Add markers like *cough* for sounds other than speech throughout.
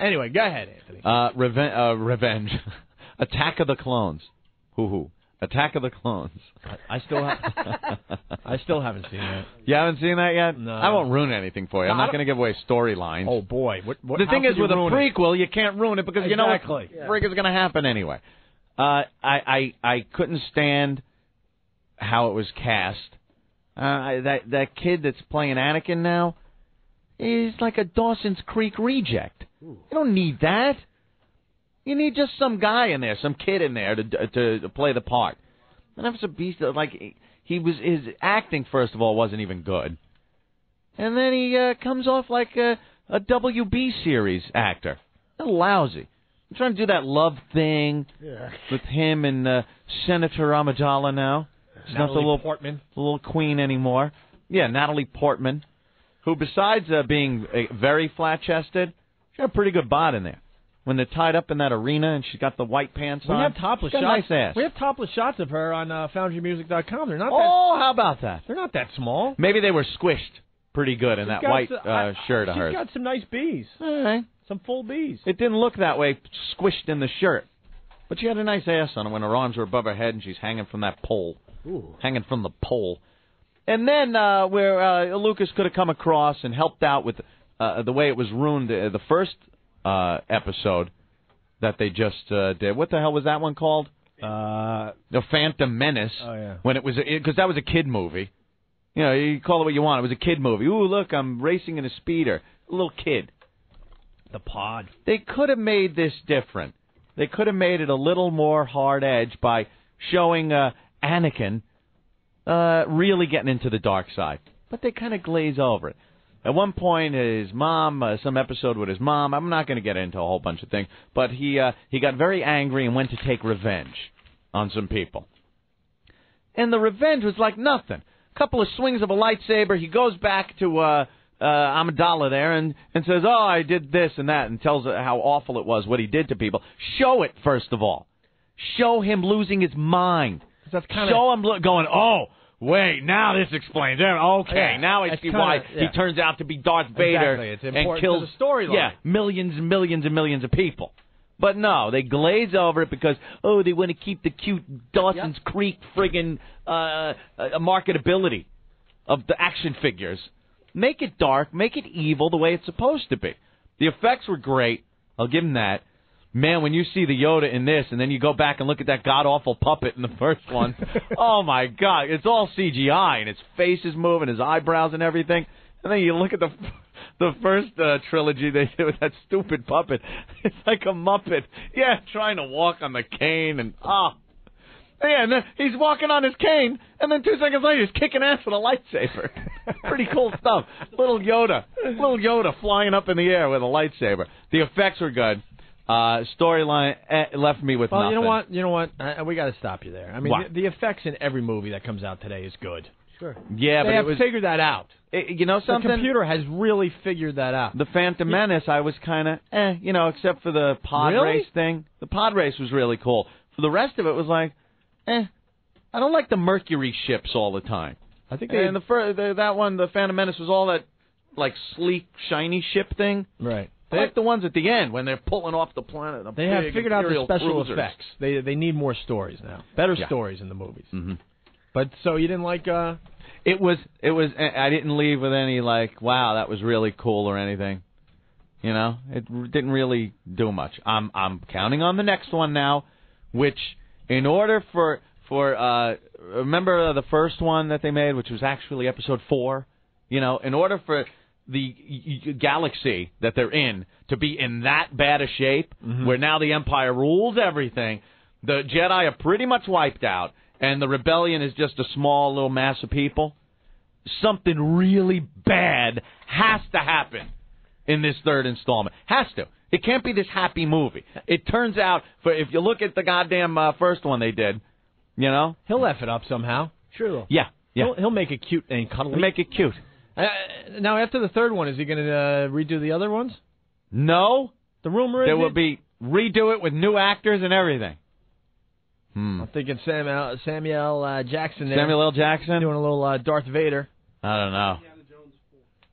Anyway, go ahead, Anthony. Uh, reven- uh, revenge. *laughs* Attack of the Clones. Hoo hoo. Attack of the Clones. I still have. *laughs* I still haven't seen that. You haven't seen that yet? No. I won't ruin anything for you. I'm not going to give away storylines. Oh boy, what? what the thing is, with a ruin it? prequel, you can't ruin it because you know what Exactly. the frig is going to happen anyway. Uh, I, I I couldn't stand how it was cast. Uh, that that kid that's playing Anakin now is like a Dawson's Creek reject. You don't need that. You need just some guy in there, some kid in there to to, to play the part. And that was a beast. Of, like he was, his acting first of all wasn't even good, and then he uh, comes off like a a WB series actor. Lousy. I'm trying to do that love thing with him and uh, Senator Amidala now. She's not the Natalie little Portman. the little queen anymore. Yeah, Natalie Portman, who besides uh, being uh, very flat chested, she got a pretty good bod in there. When they're tied up in that arena and she's got the white pants We on, have topless she's got a shots. nice ass. We have topless shots of her on uh, FoundryMusic.com. They're not oh, how about that? that. They're not that small. Maybe they were squished pretty good in She's that white some- uh, I- shirt of she's hers. got some nice bees. All right. Some full bees. It didn't look that way squished in the shirt. But she had a nice ass on her when her arms were above her head and she's hanging from that pole. Hanging from the pole. And then uh, where uh, Lucas could have come across and helped out with uh, the way it was ruined uh, the first uh, episode that they just uh, did. What the hell was that one called? Uh, The Phantom Menace. Oh, yeah. When it was because that was a kid movie. You know, you call it what you want. It was a kid movie. Ooh, look, I'm racing in a speeder. A little kid. the pod. They could have made this different. They could have made it a little more hard edge by showing uh, Anakin uh, really getting into the dark side. But they kind of glaze over it. At one point, his mom, uh, some episode with his mom. I'm not going to get into a whole bunch of things, but he uh, he got very angry and went to take revenge on some people. And the revenge was like nothing. A couple of swings of a lightsaber. He goes back to uh, uh, Amidala there and and says, "Oh, I did this and that," and tells how awful it was what he did to people. Show it first of all. Show him losing his mind. That's kind Show him lo- going, "Oh, wait, now this explains it. Okay, Yeah, now I it's see kinda- why yeah. he turns out to be Darth Vader Exactly, it's and important to kills the. Yeah, millions and millions and millions of people." But no, they glaze over it because oh, they want to keep the cute Dawson's Creek friggin' uh, uh, marketability of the action figures. Make it dark, make it evil the way it's supposed to be. The effects were great. I'll give them that. Man, when you see the Yoda in this, and then you go back and look at that god awful puppet in the first one, *laughs* oh my god, it's all CGI, and his face is moving, his eyebrows and everything. And then you look at the *laughs* the first uh, trilogy they did with that stupid puppet. *laughs* It's like a muppet, yeah, trying to walk on the cane, and ah, yeah, and then he's walking on his cane, and then two seconds later he's kicking ass with a lightsaber. Pretty cool stuff. Little Yoda, little Yoda flying up in the air with a lightsaber. The effects were good. Uh, storyline eh, left me with Well, nothing. you know what? You know what? Uh, we got to stop you there. I mean, the, the effects in every movie that comes out today is good. Sure. Yeah, they but have it was figured that out. eh, you know The computer has really figured that out. The Phantom Menace, I was kind of eh, you know, except for the pod Really? race thing. The pod race was really cool. For the rest of it, was like, eh. I don't like the Mercury ships all the time. I think they And the, fir- the that one, the Phantom Menace, was all that like sleek, shiny ship thing. right. I like the ones at the end when they're pulling off the planet. the They have figured out the special cruisers. effects. They they need more stories now. Better Yeah. stories in the movies. Mhm. But so you didn't like uh It was it was I didn't leave with any like wow that was really cool or anything. You know, it r- didn't really do much. I'm I'm counting on the next one now, which in order for for uh remember the first one that they made, which was actually episode four. You know, in order for the y- y- galaxy that they're in to be in that bad a shape, where now the Empire rules everything, the Jedi are pretty much wiped out, and the rebellion is just a small little mass of people. Something really bad has to happen in this third installment. Has to. It can't be this happy movie. It turns out, for if you look at the goddamn uh, first one they did, you know, he'll f it up somehow. Sure. yeah, yeah, He'll, he'll make it cute and cuddly. make it cute. Uh, now after the third one, is he going to uh, redo the other ones? No, The rumor is there will it- be redo it with new actors and everything. Hmm. I'm thinking Samuel Samuel uh, Jackson there Samuel L. Jackson. doing a little uh, Darth Vader. I don't know.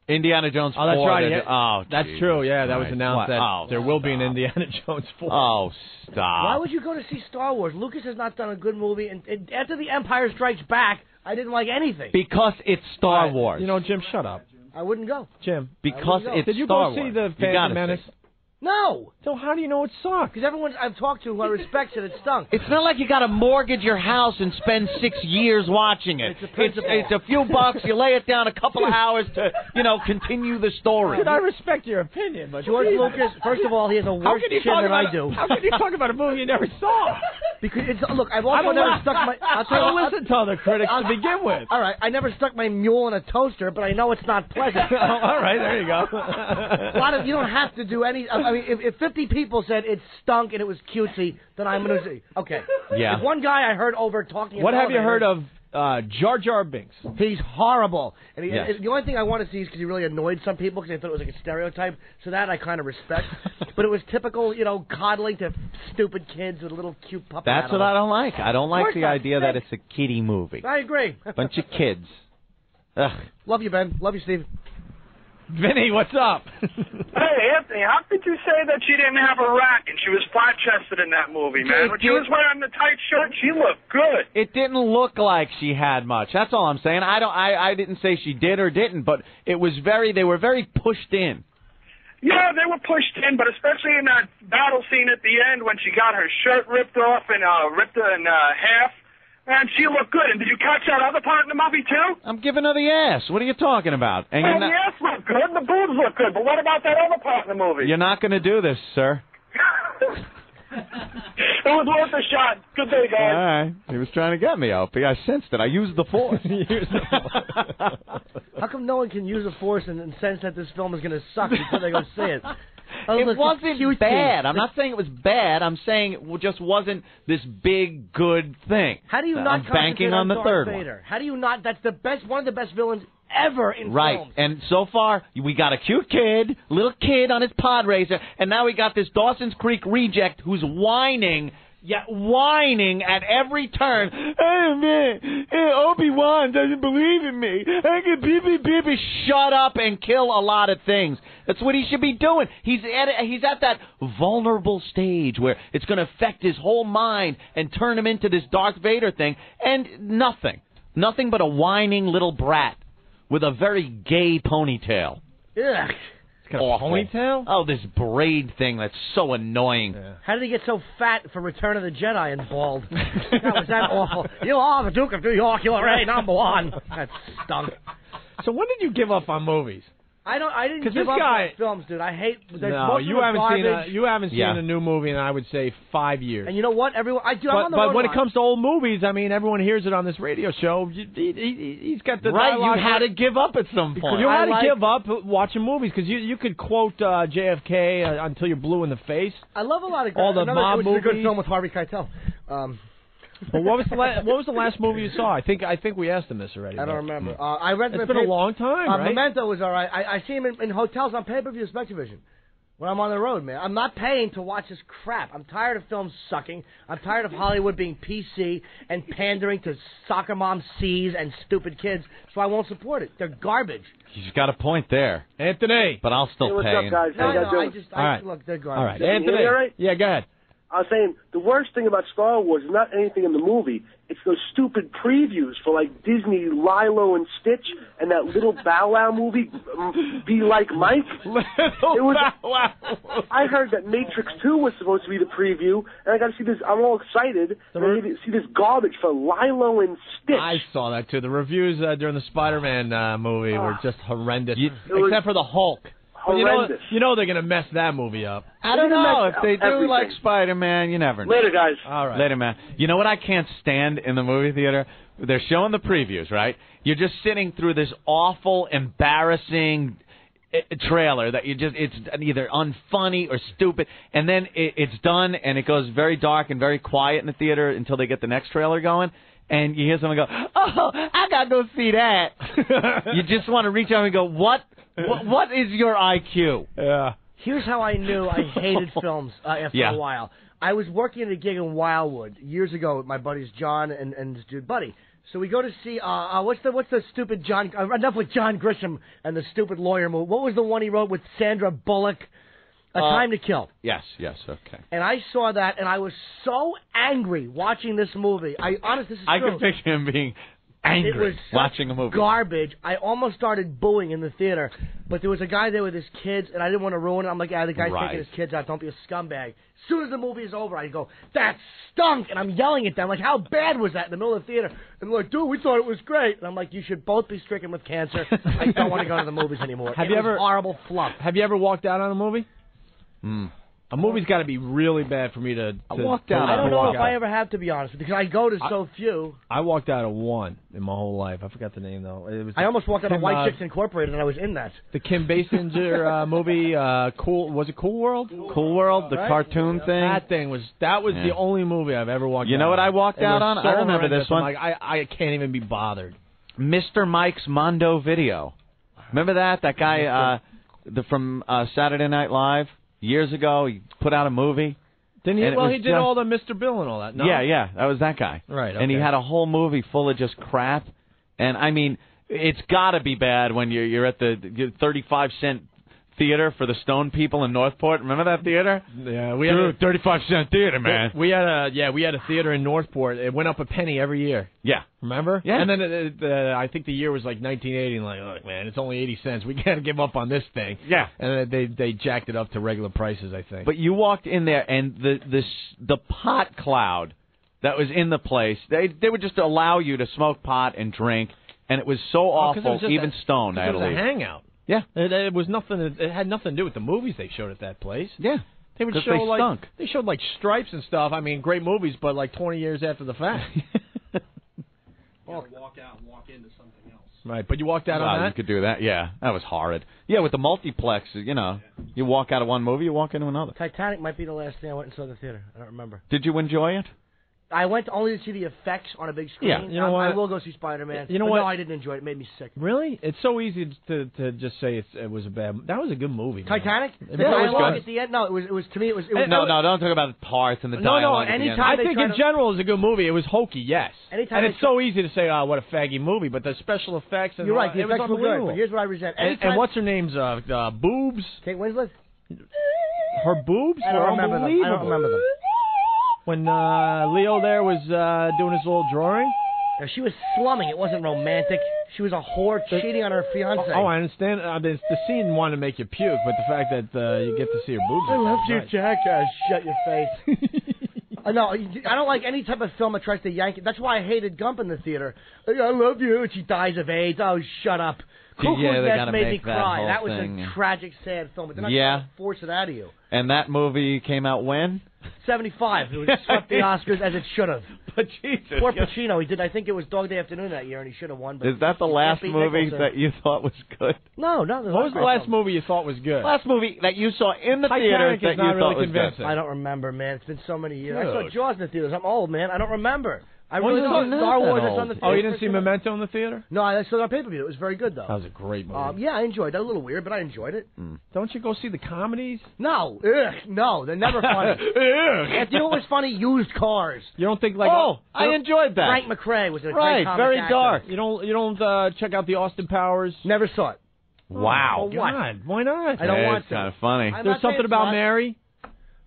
Indiana Jones. Oh, that's 4, right, they're- yeah. Oh, That's Jesus true. Yeah, that was announced What? that Oh, there will be an. Indiana *laughs* Jones four. Oh, stop! Why would you go to see Star Wars? Lucas has not done a good movie, and, and after The Empire Strikes Back, I didn't like anything. Because it's Star All right, Wars. You know, Jim, shut up. I wouldn't go. Jim, because go. it's did you Star go see Wars. the You Phantom gotta Menace? see. No, So how do you know it sucked? because everyone I've talked to who I respect said it stunk. It's not like you got to mortgage your house and spend six years watching it. It's a It's, principle. it's a few bucks. You lay it down a couple of hours to, you know, continue the story. Dude, I respect your opinion, but George Jesus. Lucas, first of all, he has a How worse can you chin talk than about I do. How can you talk about a movie you never saw? Because it's look, I've also never stuck my. *laughs* I'll I tell you don't listen to other critics to begin with. All right, I never stuck my mule in a toaster, but I know it's not pleasant. *laughs* Oh, all right, there you go. A lot of you don't have to do any. I mean, if, if 50 people said it stunk and it was cutesy, then I'm going to say okay. Yeah. If one guy I heard over talking. what have you heard of uh, Jar Jar Binks? He's horrible. And he, Yes. and the only thing I want to see is because he really annoyed some people because they thought it was like a stereotype. So that I kind of respect. *laughs* but it was typical, you know, coddling to stupid kids with a little cute puppet. That's what I don't like. I don't like course the not. idea that it's a kiddie movie. I agree. Bunch of kids. *laughs* Ugh. Love you, Ben. Love you, Steve. Vinny, what's up? Hey, Anthony, how could you say that she didn't have a rack and she was flat chested in that movie, man? When she was wearing the tight shirt, she looked good. It didn't look like she had much. That's all I'm saying. I don't. I, I didn't say she did or didn't, but it was very. They were very pushed in. Yeah, they were pushed in, but especially in that battle scene at the end when she got her shirt ripped off and uh, ripped in uh, half, man, she looked good. And did you catch that other part in the movie too? I'm giving her the ass. What are you talking about? And Oh, you're the ass looked good, the boobs looked good, but what about that other part in the movie? You're not going to do this, sir. *laughs* it was worth a shot. Good day, All guys. right. He was trying to get me, Opie. I sensed it. I used the force. *laughs* *laughs* How come no one can use a force and, and sense that this film is going to suck before they go see it? Oh, it wasn't bad. I'm not saying it was bad. I'm saying it just wasn't this big good thing. How do you Uh, not I'm banking concentrate on the Darth third Vader? How do you not? That's the best. One of the best villains ever in one. Right. films. And so far, we got a cute kid, little kid on his pod racer, and now we got this Dawson's Creek reject who's whining. Yeah, whining at every turn. Oh man, Obi Wan doesn't believe in me. I can beep beep beep. beep." Shut up and kill a lot of things. That's what he should be doing. He's at he's at that vulnerable stage where it's going to affect his whole mind and turn him into this Darth Vader thing, and nothing, nothing but a whining little brat with a very gay ponytail. Ugh. It's got a Awful. ponytail. Oh, this braid thing that's so annoying. How did he get so fat for Return of the Jedi and bald? *laughs* that was that awful. You are the Duke of New York. You are A number one. That stunk. So when did you give up on movies? I don't. I didn't give this up guy- on films, dude. I hate. No, you haven't seen a you haven't seen Yeah. a new movie in I would say five years. And you know what? Everyone. I do. I'm but on the but when a it comes to old movies, I mean, everyone hears it on this radio show. He, he, he's got the Right, you had to give up at some point. You I had to give up watching movies because you you could quote uh, JFK uh, until you're blue in the face. I love a lot of all the another, mob which is a good film with Harvey Keitel. Um, But what was the la- what was the last movie you saw? I think I think we asked him this already. I don't remember. Uh, I read them It's in been a long time, Uh, right? Memento was all right. I, I see him in, in hotels on pay per view SpectraVision when I'm on the road, man. I'm not paying to watch this crap. I'm tired of films sucking. I'm tired of Hollywood being PC and pandering to soccer mom C's and stupid kids, so I won't support it. They're garbage. He's got a point there, Anthony. but I'll still Hey, what's pay. up, guys? No, How you no, guys I doing? just All I, right. look, they're All right, garbage. Can you Anthony. all right? Yeah, go ahead. I was saying the worst thing about Star Wars is not anything in the movie. It's those stupid previews for like Disney, Lilo and Stitch, and that little *laughs* Bow Wow movie, Be Like Mike. *laughs* It was- Bow wow. I heard that Matrix Two was supposed to be the preview, and I got to see this. I'm all excited. And I get to see this garbage for Lilo and Stitch. I saw that too. The reviews uh, during the Spider-Man uh, movie were Ah. just horrendous, You- It was except for the Hulk. But you know, horrendous. you know they're gonna mess that movie up. I don't They're know if they do everything. like Spider-Man. You never know. Later, guys. All right. Later, man. You know what I can't stand in the movie theater? They're showing the previews, right? You're just sitting through this awful, embarrassing eh, trailer that you just it's either unfunny or stupid and then it, it's done and it goes very dark and very quiet in the theater until they get the next trailer going and you hear someone go oh i gotta go see that *laughs* you just want to reach out and go what what, what is your iq Yeah. Here's how I knew I hated *laughs* films uh, after Yeah. a while. I was working at a gig in Wildwood years ago with my buddies John and, and this dude Buddy. So we go to see uh, uh what's the what's the stupid John uh, enough with John Grisham and the stupid lawyer movie. What was the one he wrote with Sandra Bullock? A Uh, Time to Kill. Yes, yes, okay. And I saw that and I was so angry watching this movie. I honestly this is I true. can picture him being angry watching a movie. Garbage. I almost started booing in the theater, but there was a guy there with his kids, and I didn't want to ruin it. I'm like, ah, the guy's Right. taking his kids out. Don't be a scumbag. As soon as the movie is over, I go, that stunk, and I'm yelling at them like, how bad was that in the middle of the theater? And they're like, dude, we thought it was great. And I'm like, you should both be stricken with cancer. I don't want to go to the movies anymore. *laughs* Have It you was ever- horrible fluff? Have you ever walked out on a movie? Hmm. A movie's got to be really bad for me to. to I walked to out I don't know if out. I ever have to be honest because I go to so few. I walked out of one in my whole life. I forgot the name though. It was I almost walked out of Kim, White uh, Chicks Incorporated, and I was in that. the Kim Basinger uh, *laughs* movie. Uh, cool. Was it Cool World? Cool World, the Right? cartoon thing. That thing was. That was Yeah. the only movie I've ever walked. You out know what on. I walked It out on? so I remember this one. Like I, I can't even be bothered. Mr. Mike's Mondo Video. Remember that? That guy uh, the, from uh, Saturday Night Live years ago. He put out a movie. Didn't he? Well, he did just- all the Mr. Bill and all that. No? Yeah, yeah, that was that guy. Right, And he had a whole movie full of just crap. And I mean, it's got to be bad when you're you're at the the 35 cent theater for the Stone people in Northport. Remember that theater? Yeah, we had a, 35 cent theater, man. we had a yeah we had a theater in Northport. It went up a penny every year. Yeah. Remember? Yeah. And then it, it, uh, I think the year was like 1980. And like, look, man, it's only 80 cents. We *laughs* can't give up on this thing. Yeah. And then they they jacked it up to regular prices. I think. But you walked in there, and the the s- the pot cloud that was in the place, they they would just allow you to smoke pot and drink, and it was so Oh, awful, was even a- stoned. I had it was a hangout. Yeah, It, it was nothing. It had nothing to do with the movies they showed at that place. yeah. They would show they like stunk. they showed like Stripes and stuff. I mean, great movies, but like 20 years after the fact. *laughs* walk out and walk into something else. right. But you walked out Wow, on you could do that. Yeah, that was horrid. Yeah, with the multiplex, you know, you walk out of one movie, you walk into another. Titanic might be the last thing I went and saw at the theater. I don't remember. Did you enjoy it? I went only to see the effects on a big screen. Yeah, you know I, what? I will go see Spider Man. You know but what? No, I didn't enjoy it. It made me sick. Really? It's so easy to to just say it's, it was a bad. That was a good movie. man. Titanic. It The was dialogue good. at the end. No, it was. It was to me. It was. It was No, no, don't talk about the parts and the No, no, dialogue. at the anytime- I think in to- general it's a good movie. It was hokey, yes. Anytime and they it's so easy to say, oh, what a faggy movie, but the special effects and You're all- right. The it effects were good. But here's what I resent. and, Anytime, and what's her name's uh, uh boobs? Kate Winslet? Her boobs I don't remember them. I don't remember them. When uh, Leo there was uh, doing his little drawing. Now, she was slumming. It wasn't romantic. She was a whore cheating on her fiance. Oh, I understand. Uh, the, the scene wanted to make you puke, but the fact that uh, you get to see her boobs. I love you, nice. jackass. Shut your face. *laughs* Uh, no, I don't like any type of film that tries to yank it. That's why I hated Gump in the theater. Hey, I love you, and she dies of AIDS. Oh, shut up. Cuckoo's Yeah, they Nest gotta made me make that cry. That was thing. a tragic, sad film. But they're not Yeah. to force it out of you. And that movie came out when? 75. It was swept the *laughs* Oscars as it should have. But Jesus, Poor Pacino. He did. I think it was Dog Day Afternoon that year, and he should have won. But is that the last movie Nicholson. that you thought was good? No, no. What was the last movie you thought was good? Last movie that you saw in the theater Titanic that is you not thought really was convincing. I don't remember, man. It's been so many years. I saw Dude. Jaws in the theaters. I'm old, man. I don't remember. I Well, really you're saw Star Wars. It's old. on the. Oh, you didn't see Memento in the theater? No, I saw it on pay per view. It was very good though. That was a great movie. Um, yeah, I enjoyed it. A little weird, but I enjoyed it. Don't you go see the comedies? No, ugh, no, they're never funny. *laughs* and you know what was funny? Used cars. You don't think like oh, I enjoyed that. Frank McRae was a Right, great comic very actor. dark. You don't you don't uh, check out the Austin Powers? Never saw it. Wow. Oh, what? God, why not? I don't Yeah, want it's to. kind of funny. I'm There's something about not. Mary.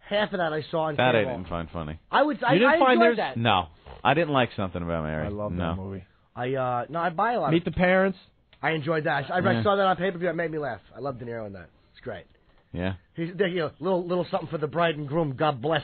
Half of that I saw on That I didn't find funny. I would. I, You didn't I find enjoyed there's- that. No, I didn't like something about Mary. I love no. that movie. I uh no, I buy a lot. Meet of the Parents. I enjoyed that. I, I Yeah. saw that on pay per view. It made me laugh. I love De Niro in that. It's great. Yeah. He's there, you know, little little something for the bride and groom. God bless.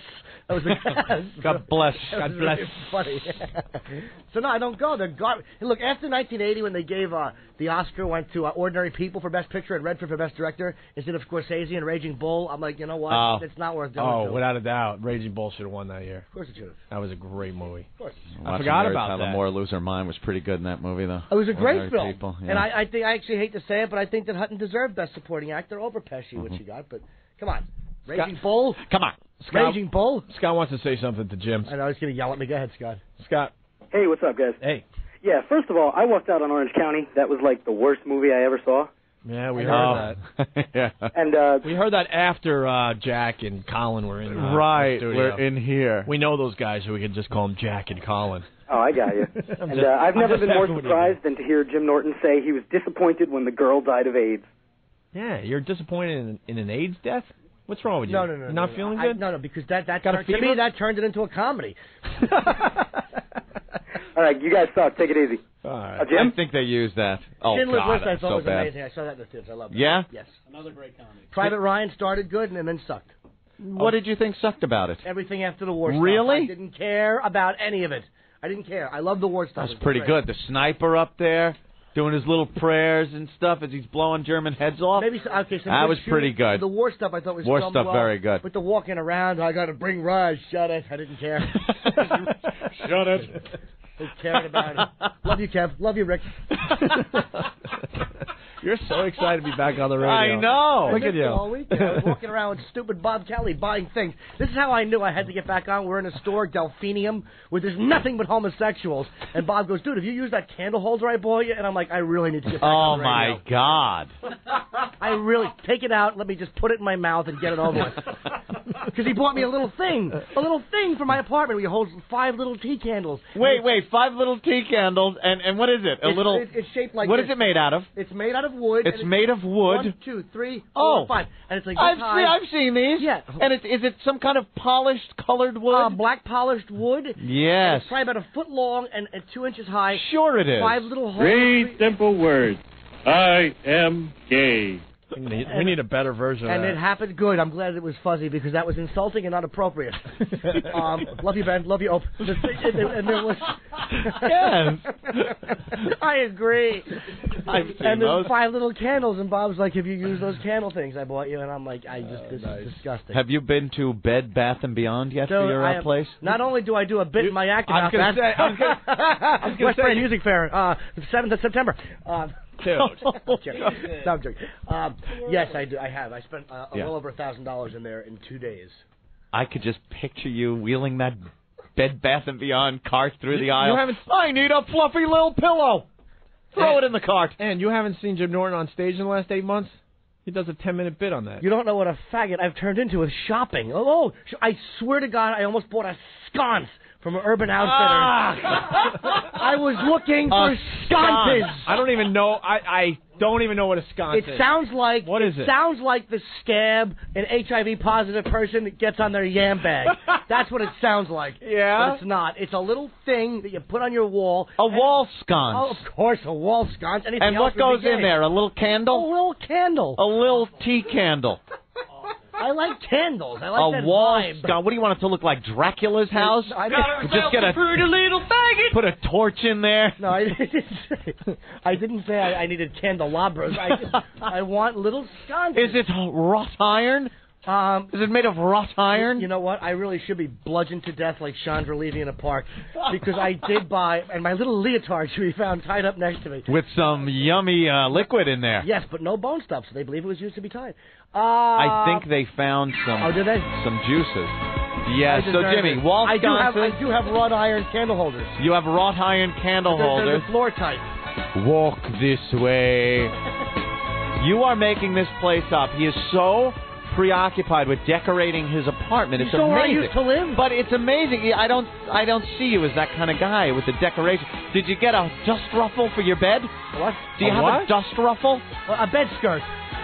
That was a, *laughs* *laughs* God bless. That God was bless. really funny. *laughs* so no, I don't go. They're gar- hey, Look, after 1980, when they gave uh, the Oscar went to uh, Ordinary People for Best Picture and Redford for Best Director instead of Scorsese and Raging Bull, I'm like, you know what? Oh. It's not worth doing. Oh, to. without a doubt, Raging Bull should have won that year. Of course it should have. That was a great movie. Of course. Watching forgot Mary about Tyler that. Moore lose her mind was pretty good in that movie, though. It was a great Ordinary film, People, yeah. and I, I think I actually hate to say it, but I think that Hutton deserved Best Supporting Actor over Pesci, Mm-hmm. which he got. But come on, Raging Bull, Come on. Scott- Raging Bull. Scott wants to say something to Jim. I know he's gonna yell at me. Go ahead, Scott. Scott, Hey, what's up, guys? hey. Yeah, first of all, I walked out on Orange County. That was like the worst movie I ever saw. Yeah, we I heard that. *laughs* yeah. And uh We heard that after uh, Jack and Colin were in. Uh, right. the studio. We're in here. We know those guys, so we can just call them Jack and Colin. Oh, I got you. *laughs* And uh, I've I'm never been more messing with you, surprised than to hear Jim Norton say he was disappointed when the girl died of AIDS. Yeah, you're disappointed in, in an AIDS death. What's wrong with you? No, no, no. You're not no. feeling I- good. no, no, because that that Got a turned, to me that turned it into a comedy. *laughs* All right, you guys suck. Take it easy. All right. Uh, Jim? I think they used that. Oh Schindler's God, List I that's thought so was bad. amazing. I saw that in the theaters. I love it. Yeah? Yes. Another great comedy. Private Ryan started good and then sucked. What did you think sucked about it? Everything after the war. stuff. Really? I didn't care about any of it. I didn't care. I love the war stuff. That's was pretty great. good. The sniper up there doing his little prayers and stuff as he's blowing German heads off. Maybe so, okay. So That was pretty good. The war stuff I thought was War stuff well, very good. But the walking around, I got to bring Raj. Shut it. I didn't care. *laughs* Shut it. Who cared about it? Love you, Kev. Love you, Rick. *laughs* You're so excited to be back on the radio. I know. Look I at you. All weekend. I was *laughs* walking around with stupid Bob Kelly buying things. This is how I knew I had to get back on. We're in a store, Delphinium, where there's nothing but homosexuals. And Bob goes, "Dude, have you used that candle holder I bought you?" And I'm like, "I really need to get back Oh on the radio. Oh, my. God! *laughs* I really take it out. Let me just put it in my mouth and get it over with." *laughs* Because he bought me a little thing, a little thing for my apartment where you hold five little tea candles. Wait, wait! Five little tea candles, and and what is it? A It's, little. it- it's shaped like what this. is it made out of? It's made out of wood. It's and made of wood. One, two, three, Oh. four, five, and it's like I've high. seen, I've seen these. Yeah. And it's is it some kind of polished colored wood? uh, black polished wood. yes. It's probably about a foot long and, and two inches high. Sure it is. Five little holes. Three simple words. I am gay. We need, we need a better version And of it happened good. I'm glad it was fuzzy because that was insulting and not appropriate. *laughs* um, love you, Ben. Love you, Ope. and there was. *laughs* Yes. *laughs* I agree. I've seen and there's those. five little candles, and Bob's like, "Have you used those candle things I bought you?" And I'm like, "I just this is disgusting." Have you been to Bed Bath and Beyond yet for your I uh, am- place? Not only do I do a bit in my acting I was gonna outfit, say- I was gonna- I was gonna West say Brand Music Fair, uh, the seventh of September. Uh, Dude. *laughs* I'm joking. *laughs* No, I'm joking. Um, yes, I do. I have. I spent uh, a Yeah. little over a thousand dollars in there in two days. I could just picture you wheeling that Bed Bath and Beyond cart through the You- aisle. you haven't- I need a fluffy little pillow. Throw it in the cart. And you haven't seen Jim Norton on stage in the last eight months? He does a ten minute bit on that. You don't know what a faggot I've turned into with shopping. Oh, sh- I swear to God, I almost bought a sconce from an Urban Outfitters. Ah! *laughs* I was looking for A sconces. I don't even know. I, I don't even know what a sconce It is. It sounds like What is it? Sounds like the scab an HIV positive person gets on their yam bag. *laughs* That's what it sounds like. Yeah? but it's not. It's a little thing that you put on your wall. A And- wall Oh, sconce. of course, a wall sconce. Anything and what goes in there? A little candle. A little candle. A little tea candle. *laughs* I like candles. I like a that wall vibe. What do you want it to look like? Dracula's house? I Just get a little faggot. put a torch in there. No, I didn't say. I didn't say I, I needed candelabras. I, I want little sconces. Is it wrought iron? Um, Is it made of wrought iron? You know what? I really should be bludgeoned to death like Chandra Levy in a park *laughs* because I did buy, and my little leotard should be found tied up next to me. With some yummy uh, liquid in there. Yes, but no bone stuff, so they believe it was used to be tied. Uh, I think they found some Oh, did they? some juices. I Yes. So Jimmy, it. wall I do have. I do have wrought iron candle holders. You have wrought iron candle They're, they're holders. the floor type. Walk this way. *laughs* You are making this place up. He is so preoccupied with decorating his apartment. It's you know I amazing. used to live? But it's amazing. I don't I don't see you as that kind of guy with the decoration. Did you get a dust ruffle for your bed? What? Do you A have what? a dust ruffle? A bed skirt.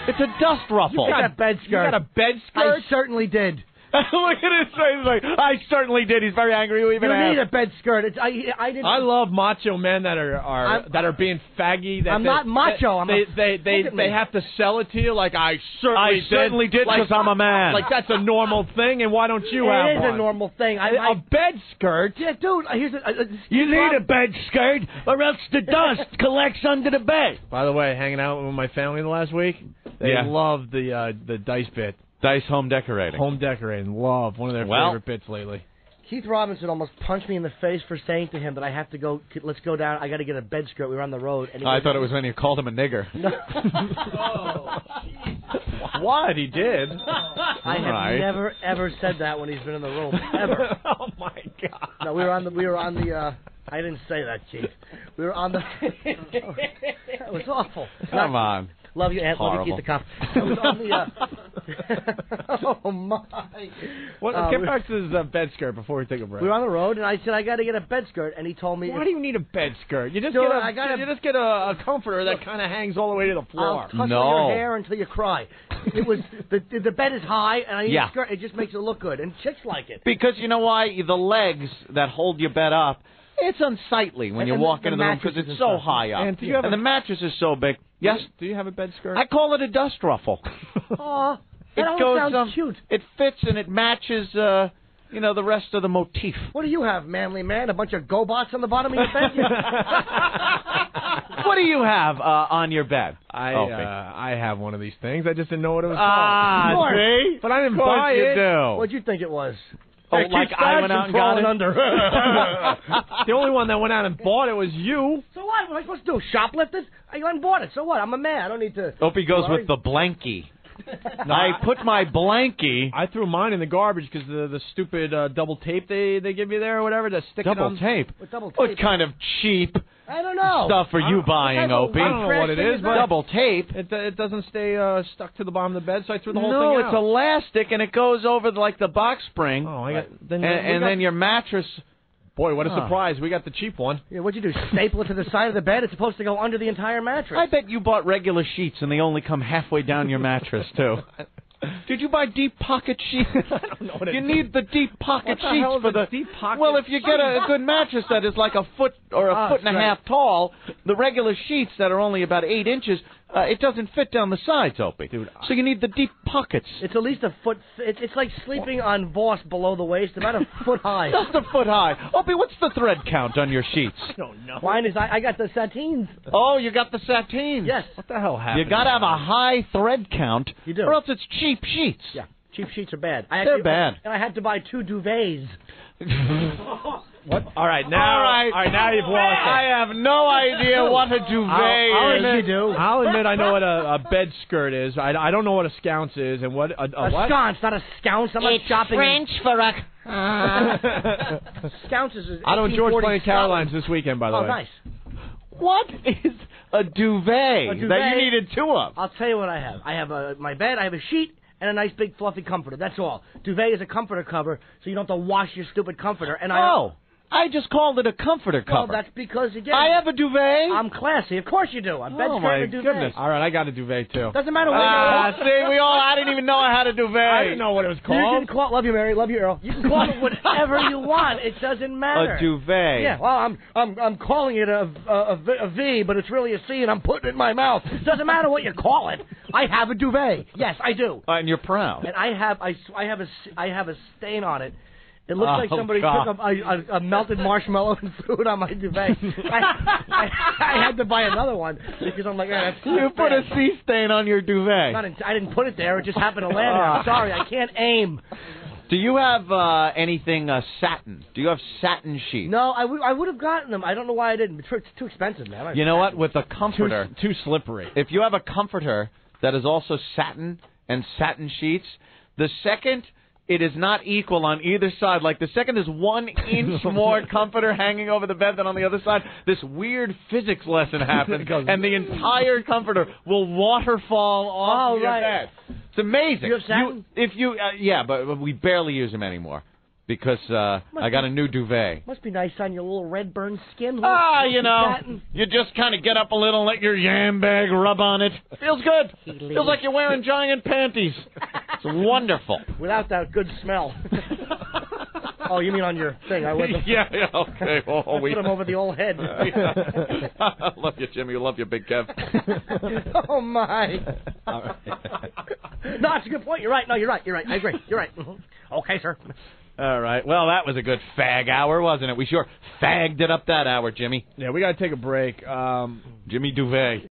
It's a dust ruffle. You got a bed skirt. You got a bed skirt. I certainly did. *laughs* Look at his face. Like, I certainly did. He's very angry. You even You need a bed skirt. It's, I I didn't. I love macho men that are, are I'm- that are being faggy. That I'm they- not macho, I'm They a- they they, look at me. they have to sell it to you like I certainly I did. certainly did like, because I'm a man. Like that's a normal thing, and why don't you have it is one? a normal thing. I, A I bed skirt. yeah, dude. Here's a, uh, you need a bed skirt, or else the dust *laughs* collects under the bed. By the way, hanging out with my family the last week, they Yeah. love the uh, the dice bit, Dice home decorating. home decorating. Love one of their Well- favorite bits lately. Keith Robinson almost punched me in the face for saying to him that I have to go. Let's go down. I got to get a bed skirt. We were on the road. And I goes, thought it was when you called him a nigger. *laughs* what he did? I have Right. never ever said that when he's been in the room ever. *laughs* oh my god. No, we were on the. We were on the. uh I didn't say that, Keith. We were on the. *laughs* that was awful. Come on. Love you, Aunt. Love you, Horrible. Keith the Cop. I was on the, uh, *laughs* oh my. What, Uh, get we- back to this uh, bed skirt before we take a break. We were on the road, and I said I got to get a bed skirt, and he told me. Why if- do you need a bed skirt? You just Dude, get a, I gotta- you just get a, a comforter that kind of hangs all the way to the floor. I'll tussle No. your hair until you cry. It was *laughs* the the bed is high, and I need Yeah. a skirt. It just makes it look good, and chicks like it. Because you know why? The legs that hold your bed up, it's unsightly when And- you and walk the into the room because it's so stuff. high up. And do you have and a- the mattress is so big. Yes, Do you have a bed skirt? I call it a dust ruffle. Aw, It *laughs* that almost goes sounds um, cute. It fits and it matches, uh, you know, the rest of the motif. What do you have, manly man? A bunch of GoBots on the bottom of your bed? *laughs* what do you have uh, on your bed? I Opie? uh, I have one of these things. I just didn't know what it was Ah, called. Of course. see? But I didn't Of buy you it. do. What'd you think it was? Oh, Hey, like keep I went out and got it? under. *laughs* the only one that went out and bought it was you. so what? What am I supposed to do? Shoplift it? I went and bought it. So what? I'm a man. I don't need to. Opie goes Sorry. with the blankie. *laughs* I put my blankie. I threw mine in the garbage because the the stupid uh, double tape they they give you there or whatever to stick it Double on. tape. With double What kind of cheap I don't know. stuff are you don't- buying, what type of Opie? I don't know what it thing is, is but- that? Double tape. It it doesn't stay uh, stuck to the bottom of the bed, so I threw the whole no, thing it's elastic and it goes over like the box spring. Oh, I got then and and got- then your mattress. Boy, what a Huh. surprise! We got the cheap one. Yeah, what'd you do? Staple it to the side of the bed? It's supposed to go under the entire mattress. I bet you bought regular sheets and they only come halfway down your mattress too. *laughs* Did you buy deep pocket sheets? *laughs* I don't know what it you is. need the deep pocket the sheets for the deep pocket? Well, if you get a, a good mattress that is like a foot or a Ah, foot and a half tall, the regular sheets that are only about eight inches, uh, it doesn't fit down the sides, Opie. Dude, so you need the deep pockets. It's at least a foot. It, it's like sleeping on Voss below the waist, about a *laughs* foot high. Just a foot high. Opie, what's the thread count on your sheets? I don't know. Mine is. I, I got the satines. Oh, you got the sateen. Yes. What the hell happened? You got to have a high thread count, You do. or else it's cheap sheets. Yeah. Cheap sheets are bad. I They're actually- bad. And I had to buy two duvets. *laughs* *laughs* What? All right, now. All right. All right, now you've lost it. I have no idea *laughs* what a duvet I'll, I'll is. admit, I'll admit I know what a, a bed skirt is. I, I don't know what a scounce is and what a, a, A what? sconce, not a scounce. I'm not shopping. in- for a. *laughs* Uh, Scounces is. I know George 1840 playing Carolines this weekend, by the Oh, way. nice. What is a duvet, A duvet- that you needed two of? I'll tell you what I have. I have a, my bed. I have a sheet and a nice big fluffy comforter. That's all. Duvet is a comforter cover, so you don't have to wash your stupid comforter. And I. Oh, I just called it a comforter Well, cover. that's because again. I have a duvet. I'm classy. Of course you do. I'm bed Oh, skirt my a duvet. goodness. All right, I got a duvet too. Doesn't matter what Ah, you call see, we all. I didn't even know I had a duvet. I didn't know what it was called. You called. can call love you, Mary, love you, Earl. You can call it whatever you want. It doesn't matter. A duvet. Yeah, well, I'm I'm I'm calling it a, a, a V- a V, but it's really a C, and I'm putting it in my mouth. It Doesn't matter what you call it. I have a duvet. Yes, I do, Uh, and you're proud. and I have I, s- I have a s- I have a stain on it. It looks Oh, like somebody God. took a, a, a melted marshmallow and *laughs* threw it on my duvet. I, I, I had to buy another one because I'm like, eh, that's You put a sea stain on your duvet. Not in, I didn't put it there. It just happened to land there. I'm sorry. I can't aim. Do you have uh, anything uh, satin? Do you have satin sheets? No, I would have gotten them. I don't know why I didn't. It's too- expensive, man. You know what? With a Too, comforter, too slippery. if you have a comforter that is also satin and satin sheets, the second it is not equal on either side. Like the second is one inch *laughs* more comforter hanging over the bed than on the other side. This weird physics lesson *laughs* happens, and the entire comforter will waterfall off Oh, your right. bed. It's amazing. You have satin? if you, uh, yeah, but we barely use them anymore because uh, I got a new duvet. Must be nice on your little red burned skin. Ah, you know, Satin. you just kind of get up a little, and let your yam bag rub on it. Feels good. Feels like you're wearing giant panties. It's wonderful. *laughs* Without that good smell. *laughs* oh, you mean on your thing? I went. yeah, yeah, okay. Well, *laughs* I we put them over the old head. I love you, Jimmy. Love you, Big Kev. oh my. All right. no, it's a good point. You're right. No, you're right. You're right. I agree. You're right. Okay, sir. All right. Well, that was a good fag hour, wasn't it? We sure fagged it up that hour, Jimmy. Yeah, we got to take a break. Um, Jimmy Duvet.